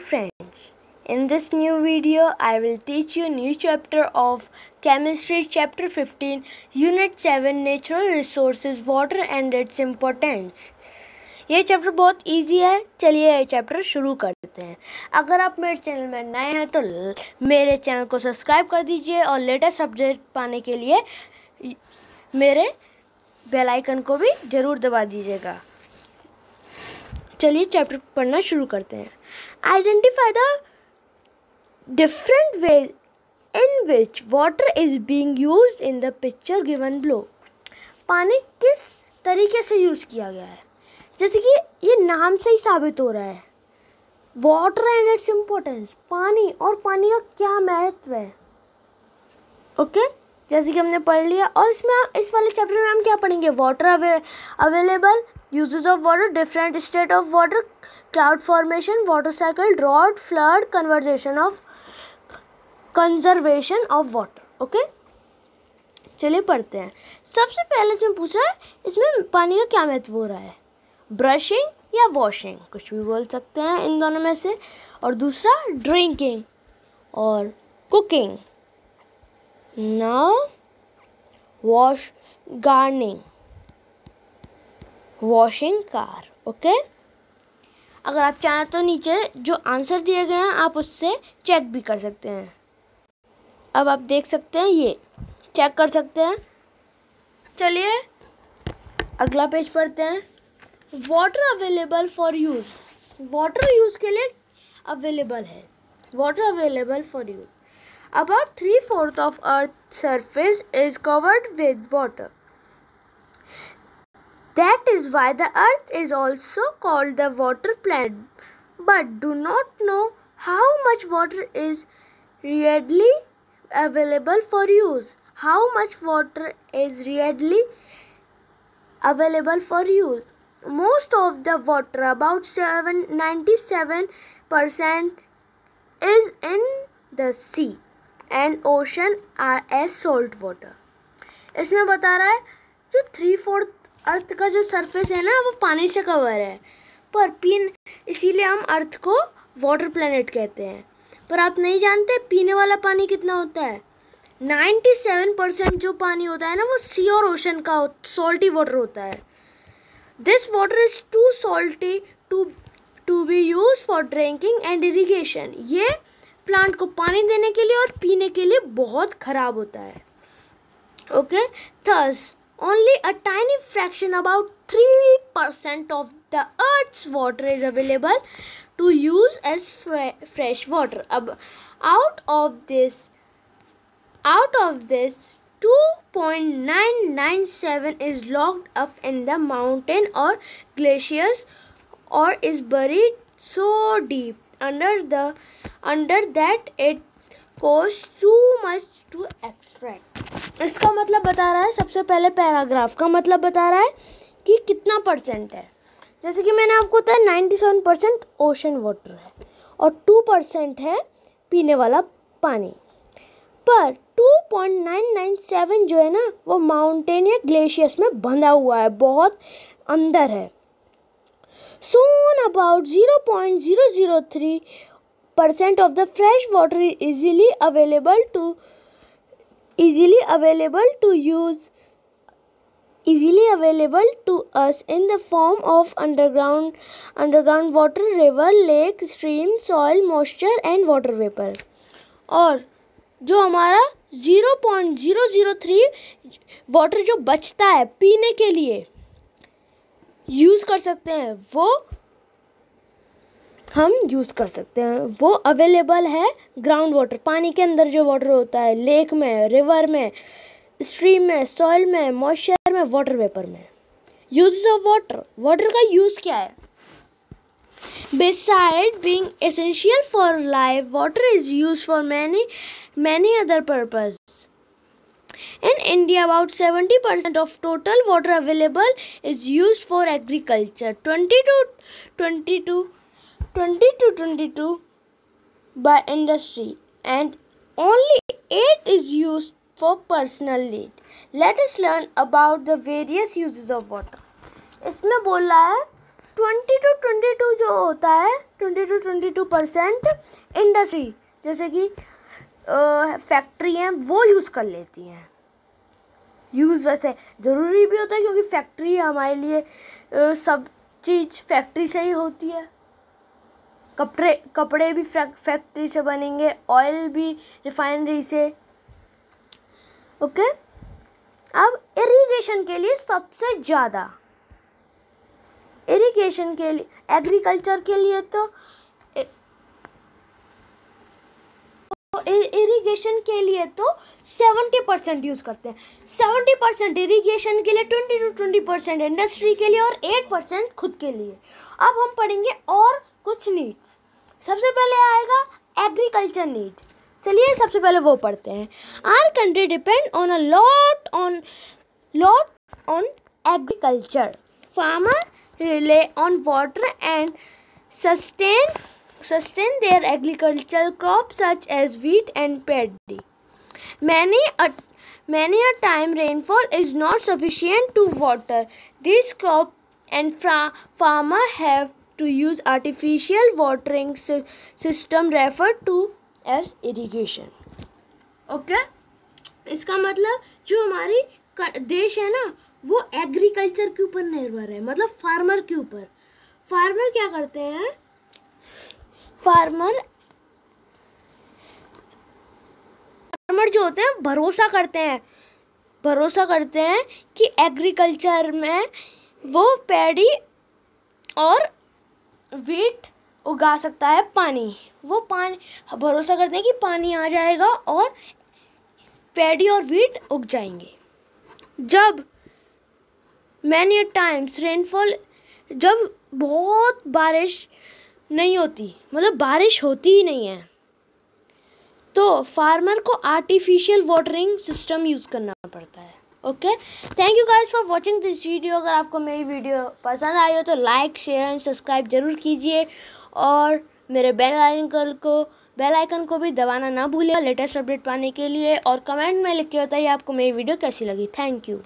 friends. In this new video, I will teach you new chapter of Chemistry chapter 15 Unit 7 Natural Resources Water and its Importance. ये chapter बहुत easy है चलिए ये chapter शुरू करते हैं अगर आप मेरे चैनल में नए हैं तो मेरे चैनल को सब्सक्राइब कर दीजिए और लेटेस्ट सब्जेक्ट पाने के लिए मेरे बेल आइकन को भी ज़रूर दबा दीजिएगा चलिए चैप्टर पढ़ना शुरू करते हैं identify the different ways in which water is being use in the picture given below पानी किस तरीके से यूज़ किया गया है? जैसे कि ये नाम से ही साबित हो रहा है। वाटर एंड इट्स इम्पोर्टेंस पानी और पानी का क्या महत्व है? ओके? जैसे कि हमने पढ़ लिया, और इसमें इस वाले चैप्टर में हम क्या पढ़ेंगे? Water available uses of water, different state of water cloud formation, water cycle, drought, flood conservation of conservation of water, okay? चलिए पढ़ते हैं। सबसे पहले इसमें पूछ रहा है, इसमें पानी का क्या महत्व हो रहा है? ब्रशिंग या वॉशिंग कुछ भी बोल सकते हैं इन दोनों में से। और दूसरा ड्रिंकिंग और cooking now wash gardening washing car okay अगर आप चाहें तो नीचे जो आंसर दिए गए हैं, आप उससे चेक भी कर सकते हैं। अब आप देख सकते हैं, ये चेक कर सकते हैं। चलिए, अगला पेज पढ़ते हैं। Water available for use water use के लिए अवेलेबल है। Water available for use about three fourth of earth surface is covered with water That is why the earth is also called the water planet. But do not know how much water is readily available for use. How much water is readily available for use. Most of the water, about 7, 97%, is in the sea and ocean are as salt water. इसमें बता रहा है जो three fourth अर्थ का जो surface है ना, वो पानी से कवर है। पर पीन, इसीलिए हम अर्थ को वाटर प्लेनेट कहते हैं। पर आप नहीं जानते, पीने वाला पानी कितना होता है? नाइन्टी सेवन परसेंट जो पानी होता है ना, वो सी और ओशन का सॉल्टी वाटर होता है। This water is too salty to to be use for drinking and irrigation ये प्लांट को पानी देने के लिए और पीने के लिए बहुत ख़राब होता है। Okay there's only a tiny fraction about 3% of the earth's water is available to use as fre fresh water. Out of this out of this 2.997 is locked up in the mountain or glaciers or is buried so deep. Under the under that it costs too much to extract इसका मतलब बता रहा है, सबसे पहले paragraph का मतलब बता रहा है कि कितना परसेंट है। जैसे कि मैंने आपको बताया ninety seven percent ocean water है और टू परसेंट है पीने वाला पानी। पर two point nine nine seven जो है ना, वो माउंटेन या ग्लेशियर्स में बंधा हुआ है, बहुत अंदर है। Soon about zero point zero zero three percent of the fresh water easily available to, easily available to use, easily available to us in the form of underground underground water river, lake, stream, soil, moisture and water vapour. और जो हमारा zero point zero zero three water जो बचता है पीने के लिए use कर सकते हैं, वो हम यूज़ कर सकते हैं। वो अवेलेबल है ग्राउंड वाटर पानी के अंदर जो वाटर होता है लेक में रिवर में स्ट्रीम में सॉइल में मॉइस्चर में वाटर वेपर में। यूज़ ऑफ़ वाटर वाटर का यूज़ क्या है? Beside being essential for life water is use for many many other purpose in India about seventy percent of total water available is use for agriculture twenty two twenty two 20 to 22 by industry and only 8 is used for personal need. Let us learn about the various uses of water. इसमें बोल रहा है twenty two twenty to जो होता है twenty two twenty two percent industry जैसे कि factory हैं वो यूज़ कर लेती हैं यूज़ वैसे ज़रूरी भी होता है क्योंकि फैक्ट्री हमारे लिए आ, सब चीज़ फैक्ट्री से ही होती है कपड़े कपड़े भी फैक्ट्री से बनेंगे ऑयल भी रिफाइनरी से। ओके अब इरिगेशन के लिए सबसे ज़्यादा इरिगेशन के लिए एग्रीकल्चर के लिए तो इरिगेशन के लिए तो सेवेंटी परसेंट यूज़ करते हैं। सेवेंटी परसेंट इरीगेशन के लिए twenty two twenty percent industry के लिए और एट परसेंट खुद के लिए। अब हम पढ़ेंगे और कुछ नीड्स सबसे पहले आएगा एग्रीकल्चर नीड चलिए सबसे पहले वो पढ़ते हैं। Our country depend on a lot on lot on agriculture farmer rely on water and sustain sustain their agriculture crop such as wheat and paddy many many a time rainfall is not sufficient to water this crop and farmer have to use artificial watering system referred to as irrigation okay इसका मतलब जो हमारी देश है ना, वो agriculture के ऊपर निर्भर है मतलब फार्मर के ऊपर। फार्मर क्या करते हैं? फार्मर फार्मर जो होते हैं, भरोसा करते हैं। भरोसा करते हैं कि एग्रीकल्चर में वो पैडी और वीट उगा सकता है पानी। वो पानी, भरोसा करते हैं कि पानी आ जाएगा और पैडी और वीट उग जाएँगे। जब मैनी टाइम्स रेनफॉल, जब बहुत बारिश नहीं होती मतलब बारिश होती ही नहीं है तो फार्मर को आर्टिफिशियल वाटरिंग सिस्टम यूज़ करना पड़ता है। Okay thank you guys for watching this video अगर आपको मेरी वीडियो पसंद आई हो तो लाइक शेयर एंड सब्सक्राइब ज़रूर कीजिए। और मेरे बेल आइकन को बेल आइकन को भी दबाना ना भूलिए लेटेस्ट अपडेट पाने के लिए। और कमेंट में लिख के बताइए आपको मेरी वीडियो कैसी लगी। Thank you